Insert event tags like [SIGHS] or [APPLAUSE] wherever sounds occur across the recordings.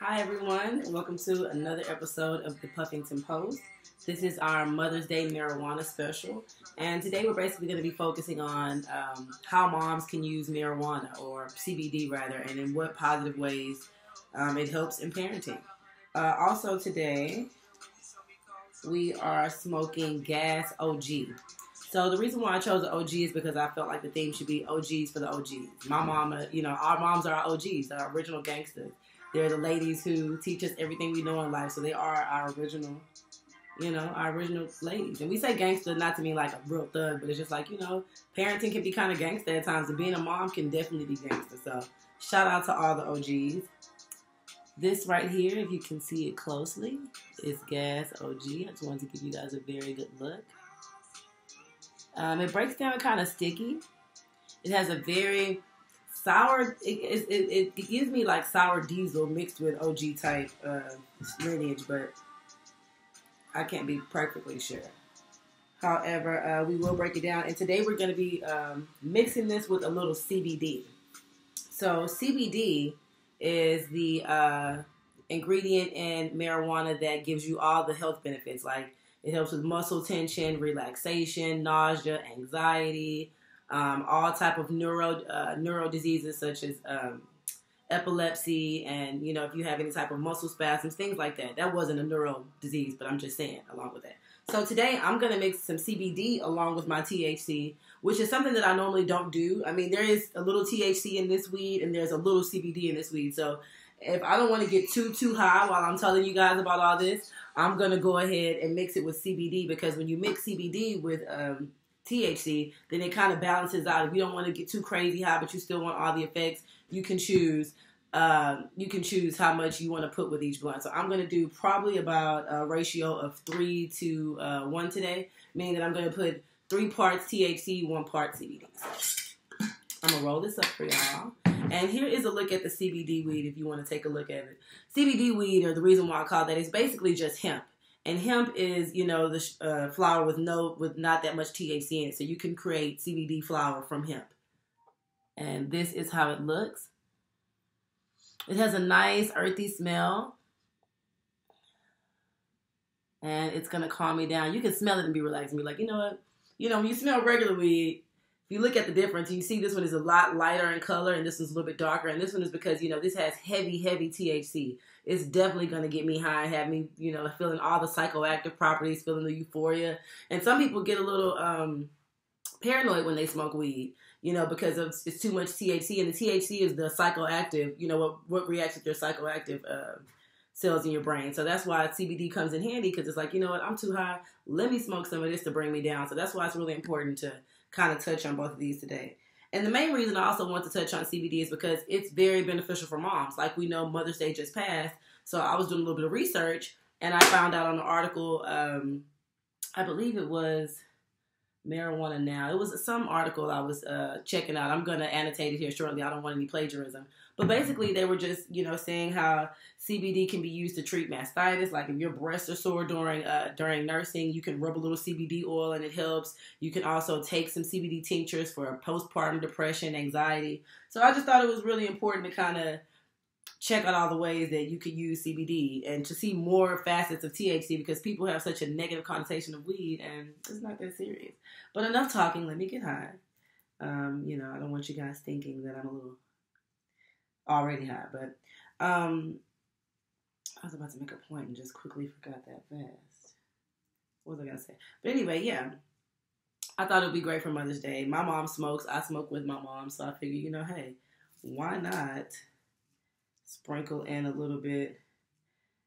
Hi, everyone. Welcome to another episode of the Puffington Post. This is our Mother's Day marijuana special. And today we're basically going to be focusing on um, how moms can use marijuana, or CBD rather, and in what positive ways um, it helps in parenting. Uh, also, today we are smoking Gas OG. So the reason why I chose the OG is because I felt like the theme should be OGs for the OGs. My mama, you know, our moms are our OGs, our original gangsters. They're the ladies who teach us everything we know in life. So they are our original, you know, our original ladies. And we say gangster not to mean like a real thug, but it's just like, you know, parenting can be kind of gangster at times. And being a mom can definitely be gangster. So shout out to all the OGs. This right here, if you can see it closely, is Gas OG. I just wanted to give you guys a very good look. Um, it breaks down kind of sticky. It has a very sour. It, it, it, it, gives me like sour diesel mixed with OG type uh, lineage, but I can't be perfectly sure. However, uh, we will break it down, and today we're going to be um, mixing this with a little CBD. So CBD is the uh, ingredient in marijuana that gives you all the health benefits, like it helps with muscle tension, relaxation, nausea, anxiety, um, all type of neuro uh, neuro diseases such as um, epilepsy, and you know if you have any type of muscle spasms, things like that. That wasn't a neuro disease, but I'm just saying along with that. So today I'm gonna mix some CBD along with my THC, which is something that I normally don't do. I mean, there is a little THC in this weed, and there's a little CBD in this weed. So if I don't want to get too too high while I'm telling you guys about all this, I'm gonna go ahead and mix it with CBD because when you mix CBD with um, THC, then it kind of balances out. If you don't want to get too crazy high, but you still want all the effects, you can choose. Uh, you can choose how much you want to put with each blunt. So I'm going to do probably about a ratio of three to uh, one today, meaning that I'm going to put three parts THC, one part CBD. I'm gonna roll this up for y'all. And here is a look at the CBD weed if you want to take a look at it. CBD weed, or the reason why I call that, is basically just hemp. And hemp is, you know, the uh, flower with no, with not that much THC in it. So you can create CBD flower from hemp. And this is how it looks. It has a nice earthy smell. And it's gonna calm me down. You can smell it and be relaxed and be like, you know what? You know, when you smell regular weed, if you look at the difference, you see this one is a lot lighter in color and this one's a little bit darker. And this one is because, you know, this has heavy, heavy THC. It's definitely going to get me high have me, you know, feeling all the psychoactive properties, feeling the euphoria. And some people get a little um, paranoid when they smoke weed, you know, because of, it's too much THC. And the THC is the psychoactive, you know, what, what reacts with your psychoactive uh, cells in your brain. So that's why CBD comes in handy because it's like, you know what, I'm too high. Let me smoke some of this to bring me down. So that's why it's really important to kind of touch on both of these today. And the main reason I also want to touch on CBD is because it's very beneficial for moms. Like we know Mother's Day just passed. So I was doing a little bit of research and I found out on the article, um, I believe it was marijuana now. It was some article I was uh, checking out. I'm going to annotate it here shortly. I don't want any plagiarism. But basically, they were just, you know, saying how CBD can be used to treat mastitis. Like if your breasts are sore during uh, during nursing, you can rub a little CBD oil and it helps. You can also take some CBD tinctures for postpartum depression, anxiety. So I just thought it was really important to kind of check out all the ways that you could use CBD and to see more facets of THC because people have such a negative connotation of weed and it's not that serious. But enough talking. Let me get high. Um, you know, I don't want you guys thinking that I'm a little already high, but um, I was about to make a point and just quickly forgot that fast. What was I gonna say? But anyway, yeah. I thought it would be great for Mother's Day. My mom smokes. I smoke with my mom, so I figured, you know, hey, why not sprinkle in a little bit?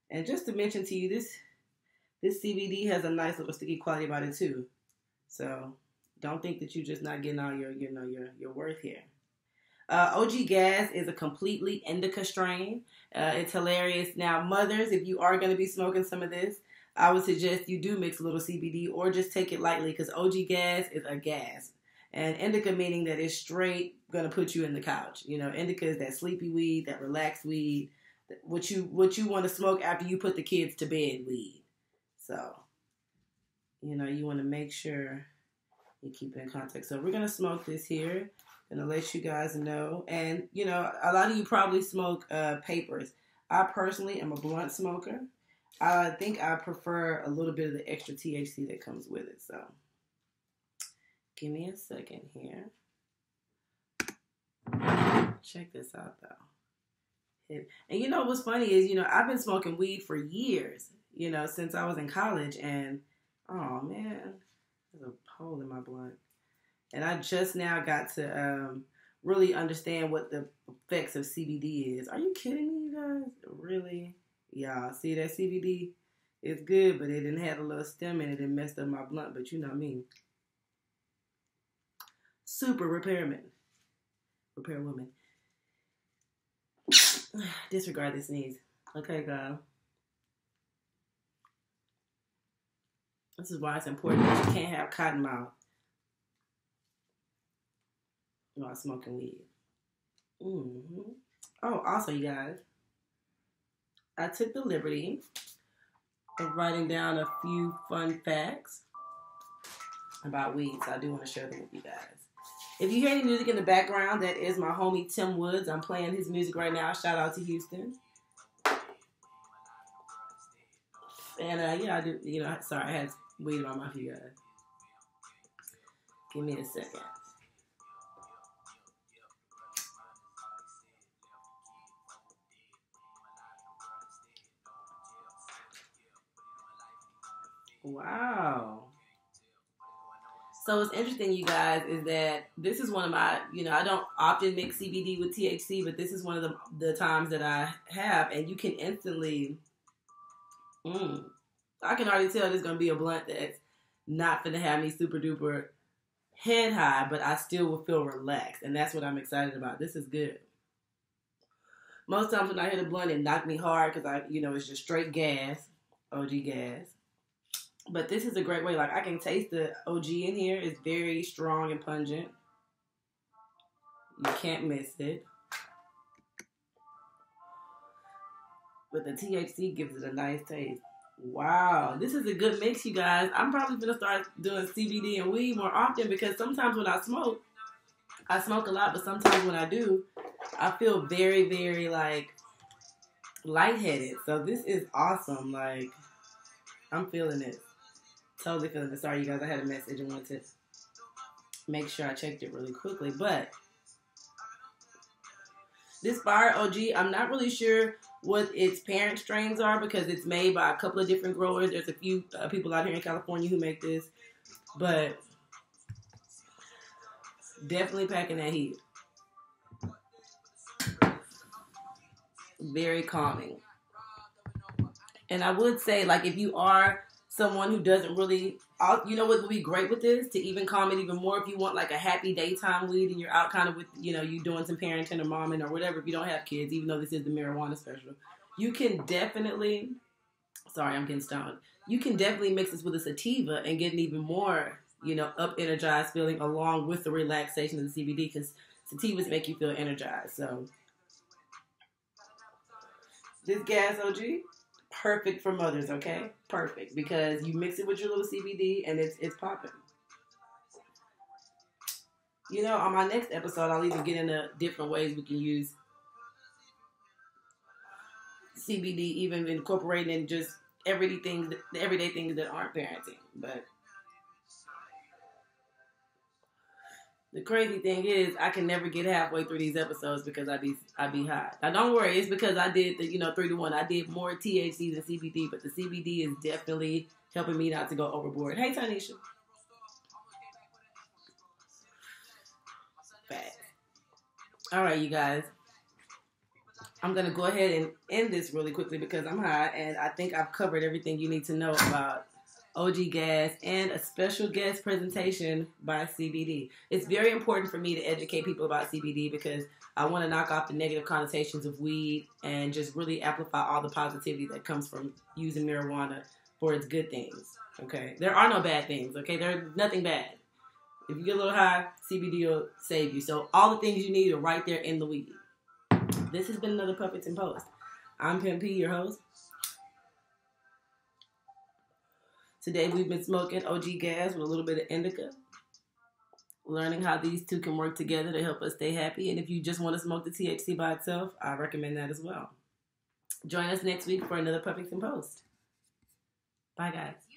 And just to mention to you, this this CBD has a nice little sticky quality about it too. So don't think that you're just not getting all your, you know, your your worth here. Uh, OG Gas is a completely indica strain. Uh, it's hilarious. Now, mothers, if you are going to be smoking some of this, I would suggest you do mix a little CBD or just take it lightly because OG Gas is a gas. And indica meaning that it's straight going to put you in the couch. You know, indica is that sleepy weed, that relaxed weed, what you what you want to smoke after you put the kids to bed weed. So, you know, you want to make sure you keep it in context. So we're to smoke this here Gonna let you guys know. And you know, a lot of you probably smoke uh, papers. I personally am a blunt smoker. I think I prefer a little bit of the extra THC that comes with it. So, give me a second here. Check this out, though. And you know what's funny is, you know, I've been smoking weed for years, you know, since I was in college. And, oh man, there's a hole in my blunt. And I just now got to um, really understand what the effects of CBD is. Are you kidding me, you guys? Really? Y'all see that CBD? It's good, but it didn't have a little stem in it and messed up my blunt. But you know me. Super repairman. Repair woman. [SIGHS] Disregard this sneeze. Okay, girl. This is why it's important that you can't have cotton mouth while smoking weed. Mm-hmm. Oh, also, you guys, I took the liberty of writing down a few fun facts about weed, so I do want to share them with you guys. If you hear any music in the background, that is my homie Tim Woods. I'm playing his music right now. Shout out to Houston. And uh, yeah, I do. You know, sorry, I had weed in my mouth, guys. Give me a second. Wow. So what's interesting, you guys, is that this is one of my, you know, I don't often mix CBD with THC, but this is one of the, the times that I have, and you can instantly, mm, I can already tell there's gonna be a blunt that's not gonna have me super duper head high, but I still will feel relaxed, and that's what I'm excited about. This is good. Most times when I hit a blunt, it knocked me hard because I, you know, it's just straight gas, OG gas. But this is a great way. Like I can taste the OG in here. It's very strong and pungent. You can't miss it. But the THC gives it a nice taste. Wow, this is a good mix, you guys. I'm probably gonna start doing CBD and weed more often because sometimes when I smoke, I smoke a lot, but sometimes when I do, I feel very, very like lightheaded. So this is awesome. Like I'm feeling it. Totally feeling it. Sorry, you guys. I had a message and wanted to make sure I checked it really quickly. But this Fire OG, I'm not really sure what its parent strains are because it's made by a couple of different growers. There's a few uh, people out here in California who make this, but definitely packing that heat. Very calming. And I would say, like, if you are someone who doesn't really, you know what would be great with this to even calm it even more if you want like a happy daytime weed and you're out kind of with, you know, you doing some parenting or momming or whatever if you don't have kids, even though this is the marijuana special. You can definitely, sorry, I'm getting stoned. You can definitely mix this with a sativa and get an even more, you know, up energized feeling along with the relaxation of the CBD because sativas make you feel energized. So this gas OG, perfect for mothers, okay? Mm-hmm. Perfect because you mix it with your little CBD and it's it's popping. You know, on my next episode, I'll even get into different ways we can use CBD, even incorporating just everyday things, everyday things that aren't parenting. But The crazy thing is, I can never get halfway through these episodes because I be I be high. Now don't worry, it's because I did the you know three to one. I did more THC than CBD, but the CBD is definitely helping me not to go overboard. Hey, Tanisha. Bad. All right, you guys. I'm gonna go ahead and end this really quickly because I'm high, and I think I've covered everything you need to know about OG Gas, and a special guest presentation by CBD. It's very important for me to educate people about CBD because I want to knock off the negative connotations of weed and just really amplify all the positivity that comes from using marijuana for its good things. Okay, there are no bad things. Okay, there's nothing bad. If you get a little high, CBD will save you. So all the things you need are right there in the weed. This has been another Puffington Post. I'm Pimp P, your host. Today we've been smoking OG gas with a little bit of indica, learning how these two can work together to help us stay happy. And if you just want to smoke the THC by itself, I recommend that as well. join us next week for another Puffington Post. Bye, guys.